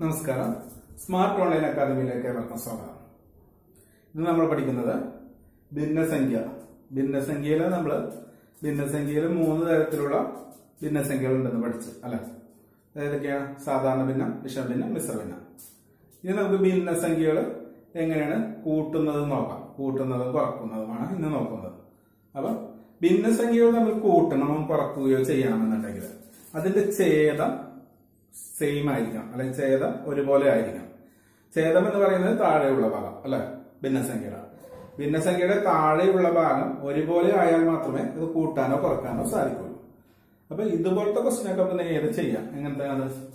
നമസ്കാരം. Smart online അക്കാദമിയിലേക്ക് ഏവർക്കും സ്വാഗതം. ഇന്ന് നമ്മൾ പഠിക്കുന്നത് ഭിന്നസംഖ്യ. ഭിന്നസംഖ്യയിൽ നമ്മൾ ഭിന്നസംഖ്യയിൽ മൂന്ന് തരത്തിലുള്ള ഭിന്നസംഖ്യകൾ ഉണ്ടെന്ന് പഠിച്ചു അല്ലെ? ഏതൊക്കെയാണ് സാധാരണ ഭിന്നം വിഷമഭിന്നം മിശ്രഭിന്നം ഇനി നമുക്ക് ഭിന്നസംഖ്യകൾ എങ്ങനെയാണ്? കൂട്ടുന്നത് നോക്കാം. കൂട്ടുന്നതും കുറക്കുന്നതുമാണ് ഇന്ന് നോക്കുന്നത്. അപ്പൊ ഭിന്നസംഖ്യകൾ നമ്മൾ കൂട്ടണമോ കുറക്കുകയോ ചെയ്യണമെന്നുണ്ടെങ്കിൽ അതിന്റെ ഛേദം സെയിം ആയിരിക്കണം. അല്ലെങ്കിൽ ഛേദം ഒരുപോലെ ആയിരിക്കണം. ഛേദം എന്ന് പറയുന്നത് താഴെയുള്ള ഭാഗം അല്ലെ? ഭിന്നസംഖ്യയുടെ. ഭിന്നസംഖ്യയുടെ താഴെയുള്ള ഭാഗം ഒരുപോലെ ആയാൽ മാത്രമേ ഇത് കൂട്ടാനോ കുറക്കാനോ സാധിക്കുള്ളൂ അപ്പൊ ഇതുപോലത്തെ ക്വസ്റ്റ്യൻ ഒക്കെ നമുക്ക് നേരെ ചെയ്യാം. എങ്ങനത്തെയാണ്?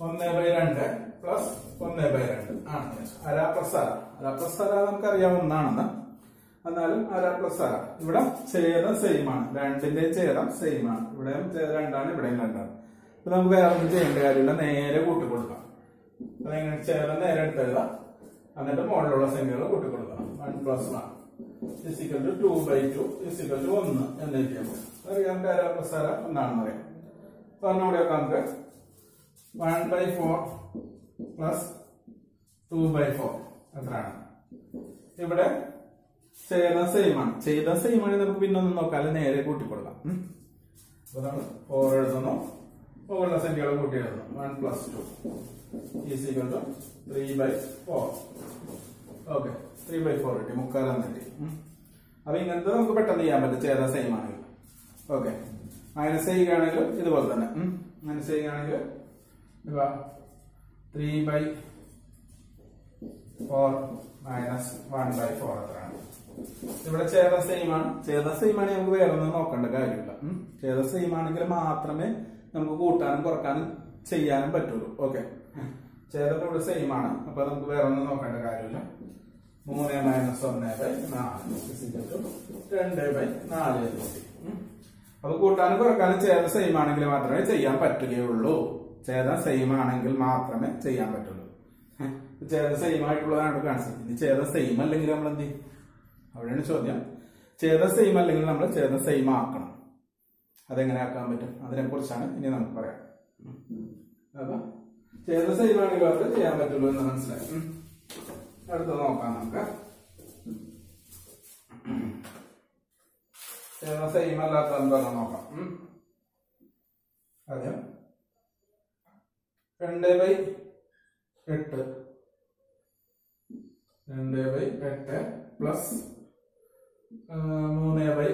ഒന്ന് ബൈ രണ്ട് പ്ലസ് ഒന്ന് ബൈ രണ്ട്. ആണ് അര പ്ലസ് അര അര പ്ലസ് അര നമുക്കറിയാം ഒന്നാണെന്ന്. എന്നാലും അര പ്ലസ് അര ഇവിടെ ഛേദം സെയിം ആണ്. രണ്ടിന്റെയും ഛേദം സെയിം ആണ്. ഇവിടെയും ഛേദം രണ്ടാണ് ഇവിടെയും രണ്ടാണ്. ഇപ്പൊ നമുക്ക് വേറെ ഒന്നും ചെയ്യേണ്ട കാര്യമില്ല. നേരെ കൂട്ടിക്കൊടുക്കാം. എങ്ങനെ ചേർന്ന് നേരെ എടുത്തല്ല എന്നിട്ട് മുകളിലുള്ള സംഖ്യകൾ കൂട്ടിക്കൊടുക്കണം one plus one is equal to two by two is equal to ഒന്ന് എന്ന് മതി. അറിയാം അര ഒന്നാണെന്ന് അറിയാം. പറഞ്ഞുകൂടെ നമുക്ക് one by four plus two by four എത്രയാണ് ഇവിടെ ചെയ്ത സെയിം ആണ്. ചെയ്ത സെയിം ആണെങ്കിൽ നമുക്ക് പിന്നെ ഒന്നും നോക്കാതെ നേരെ കൂട്ടിക്കൊടുക്കാം. ഉം. അപ്പൊ നമ്മൾ ഫോർ എഴുതുന്നു മുകളിലെ സംഖ്യകൾ കൂട്ടി one plus two is equal to three by four okay three by four കിട്ടി. മുക്കാലാം കിട്ടി അപ്പൊ ഇങ്ങനത്തെ നമുക്ക് പെട്ടെന്ന് ചെയ്യാൻ പറ്റും. ഛേദം സെയിം ആണെങ്കിൽ. ഓക്കെ മൈനസ് ചെയ്യുകയാണെങ്കിൽ ഇതുപോലെ തന്നെ. മൈനസ് ചെയ്യുകയാണെങ്കിൽ three by four minus one by four അത്രയാണ്. ഇവിടെ ഛേദം സെയിം ആണ്. ഛേദം സെയിം ആണെങ്കിൽ നമുക്ക് വേറെ ഒന്നും നോക്കേണ്ട കാര്യമില്ല. ഉം. സെയിം ആണെങ്കിൽ മാത്രമേ നമുക്ക് കൂട്ടാനും കുറക്കാനും ചെയ്യാനും പറ്റുള്ളൂ. ഓക്കെ ചെയ്തപ്പോൾ ഇവിടെ സെയിം ആണ്. അപ്പൊ നമുക്ക് വേറെ ഒന്നും നോക്കേണ്ട കാര്യമില്ല. മൂന്ന് മൈനസ് ഒന്ന് ബൈ നാല് രണ്ട് ബൈ നാല്. അപ്പൊ കൂട്ടാനും കുറക്കാനും ചെയ്ത സെയിം ആണെങ്കിൽ മാത്രമേ ചെയ്യാൻ പറ്റുകയുള്ളൂ. ചെയ്ത സെയിം ആണെങ്കിൽ മാത്രമേ ചെയ്യാൻ പറ്റുള്ളൂ. ചെയ്ത സെയിം ആയിട്ടുള്ളതാണ് കാണിച്ചത്. ഇനി ചെയ്ത സെയിം അല്ലെങ്കിൽ നമ്മൾ എന്ത് ചെയ്യും? അവിടെയാണ് ചോദ്യം. ചെയ്ത സെയിം അല്ലെങ്കിൽ നമ്മൾ ചെയ്ത സെയിം ആക്കണം. അതെങ്ങനെ ആക്കാൻ പറ്റും? അതിനെക്കുറിച്ചാണ് ഇനി നമുക്ക് പറയാം. അപ്പൊ ചെയ്ത സെയിം അവർക്ക് ചെയ്യാൻ പറ്റുള്ളൂ എന്ന് മനസ്സിലായി. അടുത്ത നോക്കാം നമുക്ക്. അല്ലാത്ത എന്താണെന്ന് നോക്കാം. ആദ്യം രണ്ട് ബൈ എട്ട്. രണ്ട് ബൈ എട്ട് പ്ലസ് മൂന്ന് ബൈ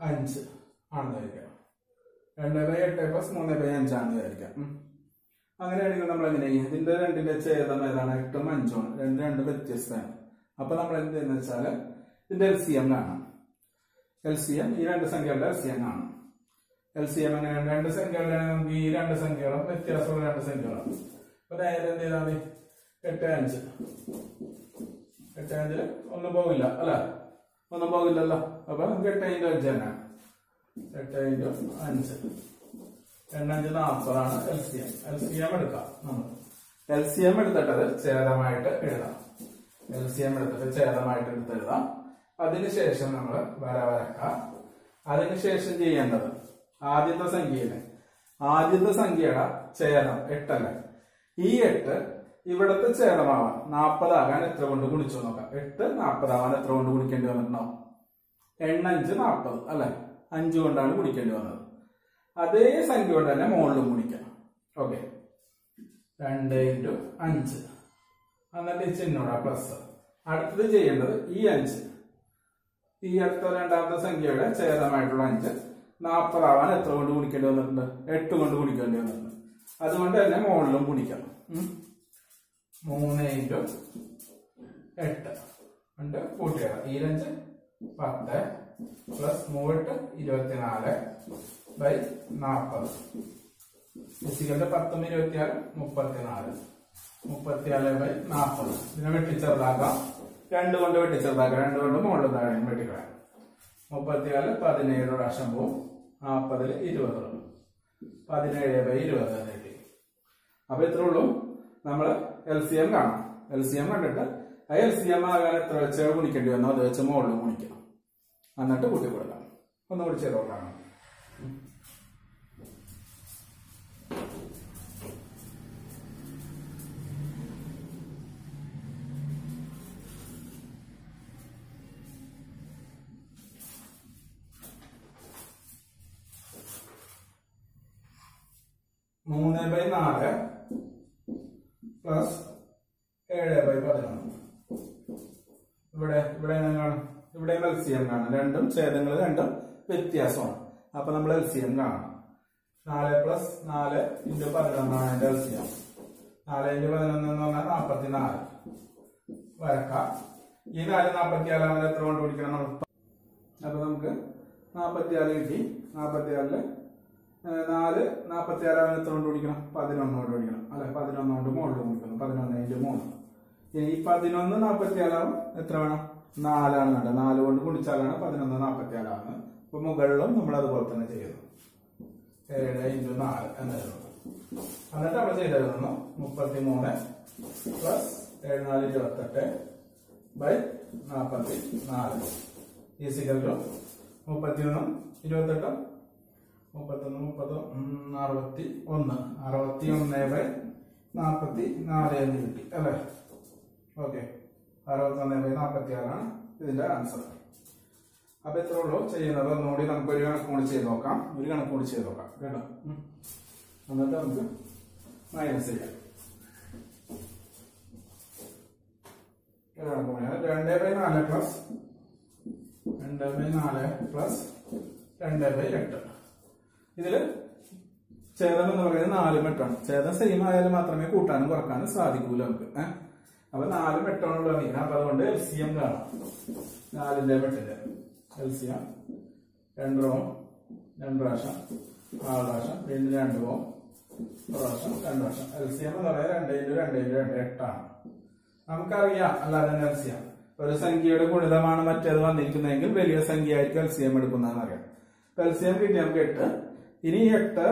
അഞ്ച്. ആണെന്ന് വിചാരിക്കാം രണ്ട് ബൈ എട്ട് പ്ലസ് മൂന്ന് ബൈ അഞ്ചാണെന്ന് വിചാരിക്കാം അങ്ങനെയാണെങ്കിൽ നമ്മൾ എങ്ങനെ ഇതിന്റെ രണ്ടിന്റെ ഛേദം ഏതാണ്? എട്ടും അഞ്ചും രണ്ട് രണ്ട് വ്യത്യസ്തമാണ്. അപ്പൊ നമ്മൾ എന്ത് ചെയ്യുന്ന വെച്ചാൽ ഇതിന്റെ എൽ സി എം കാണാം എൽ സി എം ഈ രണ്ട് സംഖ്യകളുടെ എൽ സി എം കാണാം എൽ സി എം എങ്ങനെയാണ് രണ്ട് സംഖ്യകളുടെ നമുക്ക് ഈ രണ്ട് സംഖ്യകളും വ്യത്യാസമുള്ള രണ്ട് സംഖ്യകളാണ്. അപ്പൊ നേരെ എന്ത് ചെയ്താൽ മതി? എട്ട് അഞ്ച്. എട്ട് അഞ്ചിൽ ഒന്നും പോകില്ല അല്ല? ഒന്നും പോകില്ലല്ലോ. അപ്പൊ നമുക്ക് എട്ട് അഞ്ച് അഞ്ച് തന്നെ. എട്ട് ഇന്റു അഞ്ച് എണ്ണഞ്ച് നാൽപ്പതാണ് L C M L C M എടുക്കാം നമ്മൾ. എൽ സി എം എടുത്തിട്ടത് ഛേദമായിട്ട് എഴുതാം. എൽ സി എം എടുത്തിട്ട് ഛേദമായിട്ട് എടുത്ത് എഴുതാം. അതിനുശേഷം നമ്മൾ വര വരക്കാം അതിനുശേഷം ചെയ്യേണ്ടത് ആദ്യത്തെ സംഖ്യയിലെ. ആദ്യത്തെ സംഖ്യയുടെ ഛേദം എട്ടല്ലേ? ഈ എട്ട് ഇവിടത്തെ ഛേദമാവാൻ നാൽപ്പതാകാൻ എത്ര കൊണ്ട് ഗുണിച്ചു നോക്കാം. എട്ട് നാൽപ്പതാവാൻ എത്ര കൊണ്ട് ഗുണിക്കേണ്ടി വന്നിട്ടുണ്ടാവും? എണ്ണഞ്ച് നാൽപ്പത് അല്ലെ? അഞ്ച് കൊണ്ടാണ് ഗുണിക്കേണ്ടി വന്നത്. അതേ സംഖ്യ കൊണ്ട് തന്നെ മുകളിലും ഗുണിക്കാം ഓക്കെ രണ്ട് ഇന്റു അഞ്ച്. എന്നിട്ട് ഈ ചിഹ്നോടാ പ്ലസ് അടുത്തത് ചെയ്യേണ്ടത് ഈ അഞ്ച്. ഈ അടുത്ത രണ്ടാമത്തെ സംഖ്യയുടെ ഛേദമായിട്ടുള്ള അഞ്ച്. നാൽപ്പതാവാൻ എത്ര കൊണ്ട് ഗുണിക്കേണ്ടി വന്നിട്ടുണ്ട്? എട്ട് കൊണ്ട് ഗുണിക്കേണ്ടി വന്നിട്ടുണ്ട്. അതുകൊണ്ട് തന്നെ മുകളിലും ഗുണിക്കാം ഉം. മൂന്ന് ഇന്റു എട്ട്. ഉണ്ട് കൂട്ടിയാണ് ഈ അഞ്ച് പത്ത് പ്ലസ് മൂവെട്ട് ഇരുപത്തിനാല് ബൈ നാൽപ്പത് ഫിസിക്കലിന്റെ പത്തും ഇരുപത്തിയാറ് മുപ്പത്തിനാല്. മുപ്പത്തിയാൽ ബൈ നാൽപ്പത് ഇതിനെ വെട്ടിച്ചെറുതാക്കാം. രണ്ട് കൊണ്ട് വെട്ടിച്ചെറുതാക്കാം. രണ്ട് കൊണ്ട് മുകളിൽ താഴെയും വെട്ടിക്കളയാം. മുപ്പത്തിയാൽ പതിനേഴ് പ്രാവശ്യം പോവും. നാൽപ്പതിൽ ഇരുപത് പതിനേഴ് ബൈ ഇരുപത് അപ്പൊ ഇത്രേ ഉള്ളൂ. നമ്മൾ എൽ സി എം കാണാം. എൽ സി എം കണ്ടിട്ട് ആ എൽ സി എം ആകാൻ എത്ര വെച്ച് ഗുണിക്കേണ്ടി വന്നോ? അത് വെച്ച് മുകളിൽ ഗുണിക്കണം. എന്നിട്ട് കൂട്ടിക്കൊടുക്കാം ഒന്ന് വിളിച്ച് നോക്കാം മൂന്ന് ബൈ നാല് പ്ലസ് ഏഴ് ബൈ പതിനൊന്ന്. ഇവിടെ ഇവിടെ എങ്ങനെ കാണും? ഇവിടെ എൽ സി എം കാണാം. രണ്ടും ഛേദങ്ങൾ രണ്ടും വ്യത്യാസമാണ്. അപ്പൊ നമ്മൾ എൽ സി എം കാണണം നാല് പ്ലസ് നാല് ഇന്റു പതിനൊന്നാണ് എൽ സി എം നാല് ഇന്റു പതിനൊന്ന് എന്ന് പറഞ്ഞാൽ നാൽപ്പത്തി നാല് വരക്കാം. ഈ നാല് നാൽപ്പത്തി ആലാമത് എത്ര കൊണ്ട് പിടിക്കണം നമ്മൾ അപ്പൊ നമുക്ക് നാൽപ്പത്തി ആറ് കിട്ടി. നാൽപ്പത്തി ആറിൽ നാല് നാൽപ്പത്തി ആറാമത് എത്ര കൊണ്ട് പിടിക്കണം പതിനൊന്ന് കൊണ്ട് പിടിക്കണം അല്ലെ? പതിനൊന്ന് കൊണ്ട് മുകളിൽ പിടിക്കണം പതിനൊന്ന് ഇന്റു മൂന്ന് ഇനി പതിനൊന്ന് നാൽപ്പത്തി ആറാവും എത്ര വേണം? നാലാണ് വേണ്ടത് നാല് കൊണ്ട് ഗുണിച്ചാലാണ് പതിനൊന്ന് നാൽപ്പത്തി ആറാണ് അപ്പൊ മുകളിലും നമ്മൾ അതുപോലെ തന്നെ ചെയ്യുന്നു. ഏഴ് ഇന്റു നാല് എന്നായിരുന്നു എന്നിട്ട് നമ്മൾ ചെയ്തിരുന്നു മുപ്പത്തി മൂന്ന് പ്ലസ് ഏഴ് നാല് ഇരുപത്തെട്ട് ബൈ നാൽപ്പത്തി നാല് ഈസിക്കൽ ടു മുപ്പത്തിയൊന്നും ഇരുപത്തെട്ടും മുപ്പത്തൊന്ന് മുപ്പത് അറുപത്തി ഒന്ന് അറുപത്തി ഒന്ന് ബൈ നാൽപ്പത്തി നാല് എന്ന് കിട്ടി അല്ലേ? ഓക്കെ അറുപത്തി ഒന്ന് ബൈ നാൽപ്പത്തി ആറാണ് ഇതിന്റെ ആൻസർ അപ്പൊ എത്ര ഉള്ളൂ ചെയ്യുന്നത്. ഒന്നുകൂടി നമുക്ക് ഒരു കണക്ക് കൂടി ചെയ്ത് നോക്കാം. ഒരു കണക്ക് കൂടി ചെയ്ത് നോക്കാം. കേട്ടോ. എന്നിട്ട് നമുക്ക് മൈനസ് ചെയ്യാം. രണ്ട് ബൈ നാല് പ്ലസ് രണ്ട് ബൈ നാല് പ്ലസ് രണ്ട് ബൈ എട്ട്. ഇതിൽ ഛേദം എന്ന് പറയുന്നത് നാലും എട്ടാണ് ഛേദം സെയിം ആയാലും മാത്രമേ കൂട്ടാനും കുറക്കാനും സാധിക്കൂല നമുക്ക്. ഏഹ് അപ്പൊ നാലും എട്ടാണുള്ള മീൻ അപ്പൊ അതുകൊണ്ട് എൽ സി എം കാണാം. നാലിന്റെ എട്ടിന്റെ എൽ സി എം രണ്ട് റോം രണ്ട് പ്രാവശ്യം. നാല് പ്രാവശ്യം. വീണ്ടും രണ്ട് റോം പ്രാവശ്യം രണ്ട് പ്രാവശ്യം. എൽ സി എം എന്ന് പറയാം രണ്ടേ ഇന്റു രണ്ട് എട്ടാണ്. നമുക്കറിയാം. അല്ലാതെ എൽ സി എം ഒരു സംഖ്യയുടെ ഗുണിതമാണ് മറ്റേത് വന്നിരിക്കുന്നതെങ്കിൽ വലിയ സംഖ്യ ആയിരിക്കും എൽ സി എം എടുക്കുന്നതെന്ന് അറിയാം. എൽ സി എം കിട്ടി നമുക്ക് എട്ട്. ഇനി എട്ട്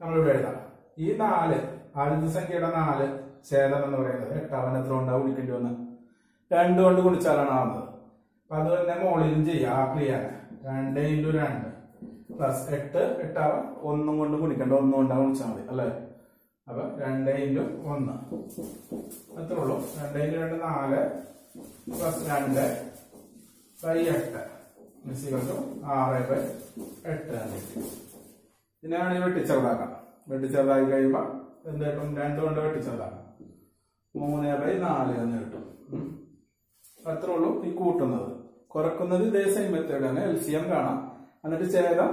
നമ്മൾ ഇവിടെ എഴുതാം. ഈ നാല് ആദ്യത്തെ സംഖ്യയുടെ നാല് ഛേദം എന്ന് പറയുന്നത് എത്ര ഉണ്ടാവും ഗുണിക്കേണ്ടി വന്ന് രണ്ട് കൊണ്ട് ഗുണിച്ചാലാണ് ആവുന്നത്. അപ്പൊ അത് തന്നെ മോളിലും ചെയ്യാം ആ ക്രിയാണ് രണ്ട് ഇന്റു രണ്ട് പ്ലസ് എട്ട് എട്ടാവാം ഒന്നും കൊണ്ട് ഗുണിക്കണ്ട ഒന്നും കൊണ്ടാവും ഗുണിച്ചാൽ മതി അല്ലേ? അപ്പൊ രണ്ട് ഇന്റു ഒന്ന്. അത്രേ ഉള്ളൂ. രണ്ട് ഇന്റു രണ്ട് നാല് പ്ലസ് രണ്ട് ബൈ എട്ട്. ആറ് ബൈ എട്ട് ഇതിനാണ് വെട്ടിച്ചെറുതാക്കാം വെട്ടിച്ചെറുതാക്കി കഴിയുമ്പോൾ എന്തായിട്ടും രണ്ട് കൊണ്ട് വെട്ടിച്ചെറുതാക്കാം. മൂന്ന് ബൈ നാല് എന്ന് കിട്ടും. അത്രേ ഉള്ളൂ ഈ കൂട്ടുന്നത്. കുറക്കുന്നത് ഇതേ സെയിം മെത്തേഡാണ് എൽ സി എം കാണാം. എന്നിട്ട് ഛേദം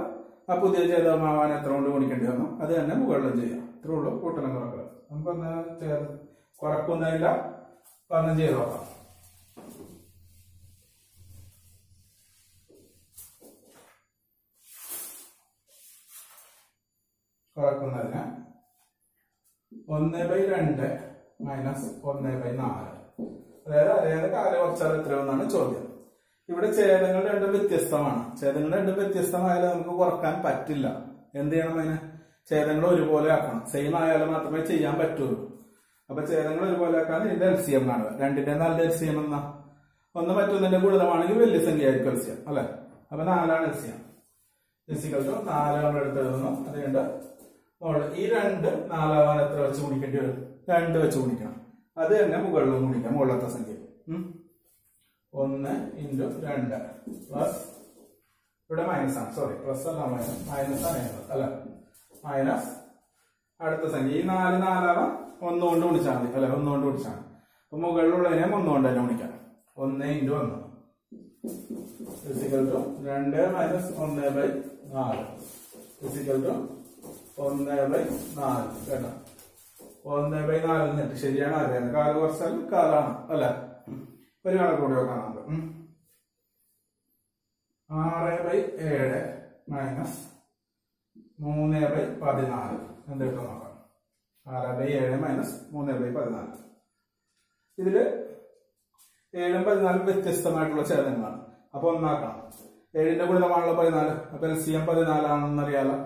ആ പുതിയ ഛേദമാവാൻ എത്ര കൊണ്ട് ഗുണിക്കേണ്ടി വന്നു? അത് തന്നെ മുകളിലും ചെയ്യാം. ഇത്രേ ഉള്ളൂ കൂട്ടണം കുറക്കൽ നമുക്കൊന്ന് ഛേദം കുറക്കുന്നതില്ല. പറഞ്ഞ് ചെയ്ത് നോക്കാം. കുറക്കുന്നതിന് ഒന്ന് ബൈ രണ്ട്. മൈനസ് ഒന്ന് ബൈ നാല്. അതായത് അതായത് കാല കുറച്ചാൽ ചോദ്യം. ഇവിടെ ഛേദങ്ങൾ രണ്ടും വ്യത്യസ്തമാണ്. ഛേദങ്ങൾ രണ്ടും വ്യത്യസ്തമായാലും നമുക്ക് കുറയ്ക്കാൻ പറ്റില്ല. എന്ത് ചെയ്യണം അതിന്? ഛേദങ്ങൾ ഒരുപോലെ ആക്കണം. സെയിം ആയാലും മാത്രമേ ചെയ്യാൻ പറ്റുള്ളൂ. അപ്പൊ ഛേദങ്ങൾ ഒരുപോലെ ആക്കാൻ ഇതിന്റെ എൽ സി എം കാണുക രണ്ടിന്റെ നല്ല എൽ സി എം എന്നാ ഒന്ന് പറ്റുന്നതിന്റെ ഗുണിതമാണെങ്കിൽ വലിയ സംഖ്യ ആയിരിക്കും എൽ സി എം അല്ലെ? അപ്പൊ നാലാണ് L C M is equal to നാല് നമ്മൾ എടുത്ത് എഴുതുന്നു അതുകൊണ്ട് ഈ രണ്ട് നാലാവാൻ എത്ര വെച്ച് കുടിക്കേണ്ടി വരും? രണ്ട് വെച്ച് ഗുണിക്കണം. അത് തന്നെ മുകളിലും ഗുണിക്കാം മുകളിലത്തെ സംഖ്യ. ഒന്ന് ഇന്റു രണ്ട് പ്ലസ് ഇവിടെ മൈനസ് ആണ്. സോറി പ്ലസ് അല്ല മൈനസ് മൈനസ് ആണ് അല്ല? മൈനസ് അടുത്ത സംഖ്യ. ഈ നാല് നാലാവാൻ ഒന്ന് കൊണ്ട് ഗുണിച്ചാൽ മതി അല്ലെ? ഒന്ന് കൊണ്ട് ഗുണിച്ചാൽ മതി. അപ്പൊ മുകളിലുള്ളതിനെ ഒന്ന് കൊണ്ട് തന്നെ ഗുണിക്കാം. ഒന്ന് ഇന്റു ഒന്ന്. ഫിസിക്കൽ ടു രണ്ട് മൈനസ് ഒന്ന് ബൈ നാല്. ഫിസിക്കൽ ടു ഒന്ന് ബൈ നാല്. കേട്ടോ? ഒന്ന് ബൈ നാല് എന്നിട്ട് ശരിയാണ് അറിയാം കാൽ കുറച്ചാൽ കാലാണ് അല്ല? ഒരു കണക്കൂടെ ഉം. ആറ് ബൈ ഏഴ് മൈനസ് മൂന്ന് ബൈ പതിനാല്. എന്തിട്ട് നോക്കാം. ആറ് ബൈ ഏഴ് മൈനസ് മൂന്ന് ബൈ പതിനാല്. ഇതിൽ ഏഴും പതിനാലും വ്യത്യസ്തമായിട്ടുള്ള ഛേദങ്ങളാണ് അപ്പൊ ഒന്നാക്കാം. ഏഴിന്റെ ഗുണിതമാണല്ലോ പതിനാല്. അപ്പൊ എൽ സി എം പതിനാലാണെന്നറിയാലോ.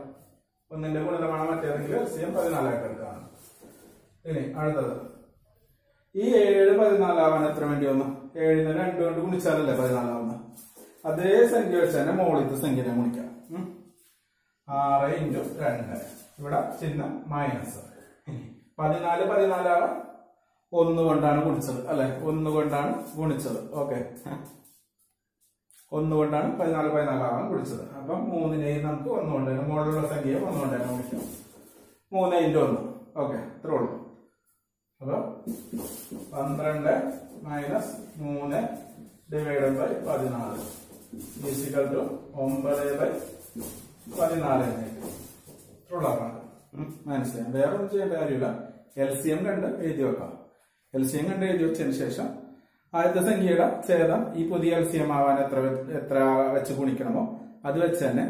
ഒന്നിന്റെ ഗുണിതമാണ് മറ്റേതെങ്കിലും എൽ സി എം പതിനാലായിട്ട് എടുക്കാണ് ഇനി അടുത്തത്. ഈ ഏഴ് പതിനാലാവാൻ എത്ര വേണ്ടി വന്നു? ഏഴിന് രണ്ട് കൊണ്ട് ഗുണിച്ചാലല്ലേ പതിനാലാവുന്ന? അതേ സംഖ്യ വെച്ച് തന്നെ മുകളിലത്തെ സംഖ്യനെ ഗുണിക്കാം. ആറ് ഇന്റു രണ്ട്. ഇവിടെ ചിഹ്നം മൈനസ്. പതിനാല് പതിനാലാവാൻ ഒന്ന് കൊണ്ടാണ് ഗുണിച്ചത് അല്ലെ? ഒന്ന് കൊണ്ടാണ് ഗുണിച്ചത്. ഓക്കെ. ഒന്ന് കൊണ്ടാണ് പതിനാല് പതിനാലാവാൻ ഗുണിച്ചത്. അപ്പം മൂന്നിനെയും നമുക്ക് ഒന്ന് കൊണ്ട് മോളിലുള്ള സംഖ്യയെ ഒന്ന് കൊണ്ട് തന്നെ ഗുണിക്കാം. മൂന്ന് ഇന്റു ഒന്ന്. ഓക്കെ. ഇത്രേ പന്ത്രണ്ട് മൈനസ് മൂന്ന് ഡിവൈഡഡ് ബൈ പതിനാല്. ഈസിക്കൽ ടു ഒമ്പത് ബൈ പതിനാല് ഉള്ളതാണ് മനസ്സിലായി. വേറെ ഒന്നും ചെയ്യേണ്ട കാര്യമില്ല. എൽ സി എം കണ്ട് എഴുതി വെക്കാം എൽ സി എം കണ്ട് എഴുതി വെച്ചതിന് ശേഷം ആദ്യത്തെ സംഖ്യയുടെ ഛേദം ഈ പുതിയ എൽ സി എം ആവാൻ എത്ര എത്ര വെച്ച് ഗുണിക്കണമോ അത് വെച്ച് തന്നെ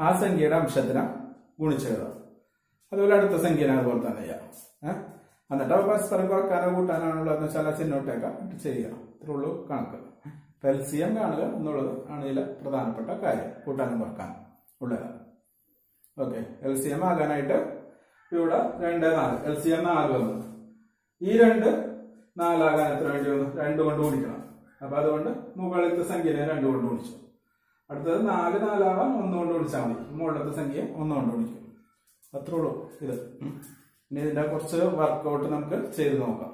ആ സംഖ്യയുടെ അംശത്തിന് ഗുണിച്ചെഴുതാം അതുപോലെ അടുത്ത സംഖ്യനെ അതുപോലെ തന്നെ ചെയ്യാം. ഏഹ് എന്നിട്ട് പരസ്പരം കുറക്കാനോ കൂട്ടാനാണുള്ളതെന്ന് വെച്ചാൽ ആ ചിഹ്നോട്ടേക്കാം എന്നിട്ട് ചെയ്യാം. ഇത്രേ ഉള്ളൂ കണക്ക്. എം കാണുക എന്നുള്ളത് ആണ് ഇതിലെ പ്രധാനപ്പെട്ട കാര്യം. കൂട്ടാനും കുറക്കാനും ഉള്ളത്. ഓക്കെ. എൽ ആകാനായിട്ട് ഇവിടെ രണ്ട് നാല്. എൽ സി നാല് വന്നു ഈ രണ്ട് നാലാകാൻ എത്ര വേണ്ടി വന്നു? രണ്ട് കൊണ്ട് ഗുണിക്കണം അപ്പൊ അതുകൊണ്ട് മുകളിലത്തെ സംഖ്യനെ രണ്ട് കൊണ്ട് ഗുണിച്ചു അടുത്തത് നാല് നാലാവാൻ ഒന്നുകൊണ്ട് ഗുണിച്ചാൽ മതി. മുകളിലത്തെ സംഖ്യ ഒന്നുകൊണ്ട് ഗുണിക്കും അത്രേ ഉള്ളൂ ഇത്. ഇനി ഇതിന്റെ കുറച്ച് വർക്കൗട്ട് നമുക്ക് ചെയ്ത് നോക്കാം.